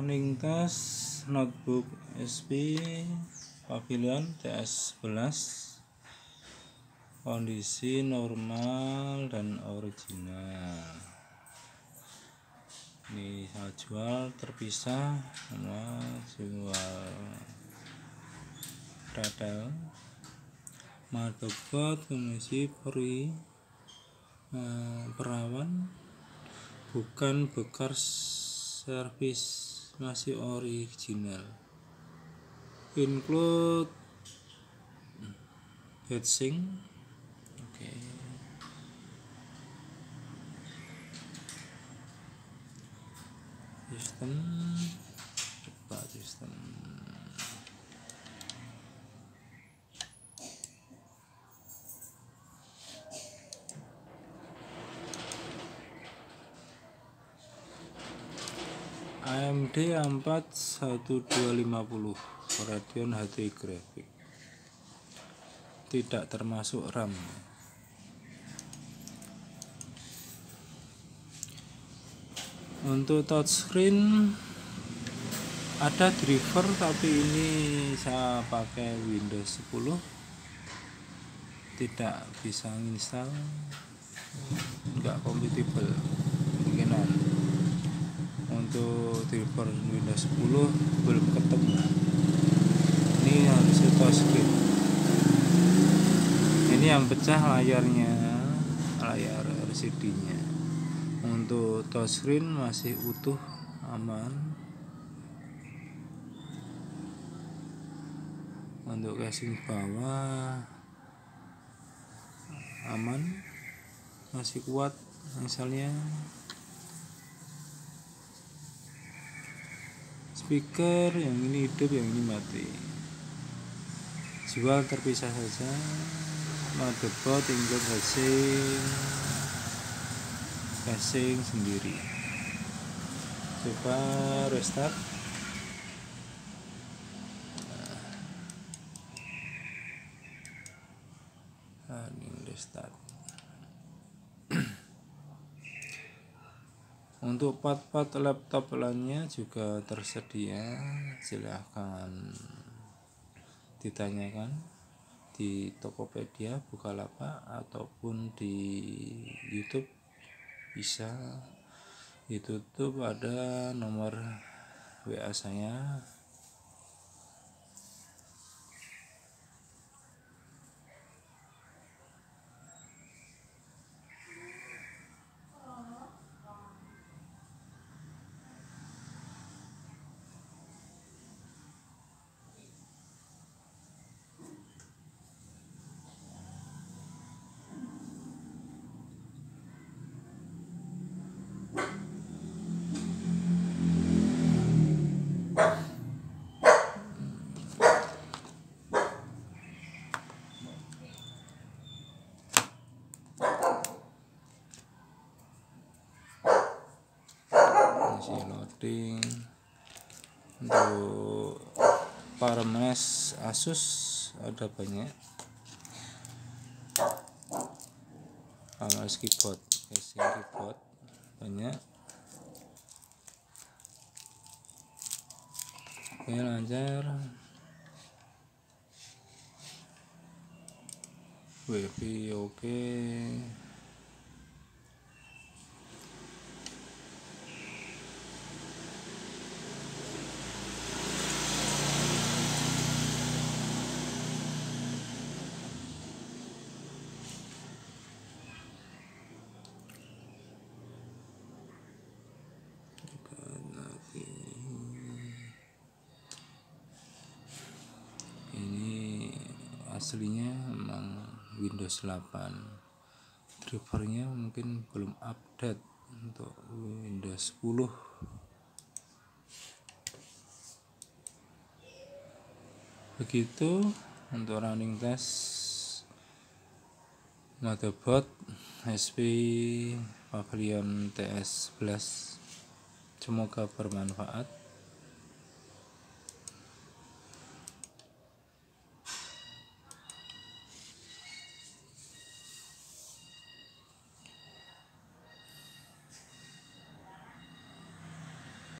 Running test notebook SP Pavilion TS11 kondisi normal dan original. Ini saya jual terpisah semua jual. Retail. Motherboard kondisi peri eh, perawan bukan bekas servis masih original. Include heatsink oke. Okay. sistem coba sistem AMD A4 1250 Radeon HD Graphic. Tidak termasuk RAM. Untuk touchscreen ada driver tapi ini saya pakai Windows 10 tidak bisa install enggak kompatibel mungkinan untuk driver Windows 10 belum ketemu. Ini harus touchscreen ini yang pecah layarnya layar LCD nya untuk touchscreen masih utuh aman. Untuk casing bawah aman. Masih kuat misalnya speaker yang ini hidup yang ini mati. Jual terpisah saja. Motherboard tinggal casing casing sendiri. Coba restart. Nah, ini restart untuk part-part laptop lainnya juga tersedia silahkan ditanyakan di Tokopedia Bukalapak ataupun di YouTube. Bisa ditutup ada nomor WA saya loading untuk parames Asus ada banyak. Parames keyboard casing keyboard banyak. Oke lancar. Wifi oke. okay. Aslinya memang Windows 8 drivernya mungkin belum update untuk Windows 10 begitu untuk running test motherboard SP Pavilion TS11 semoga bermanfaat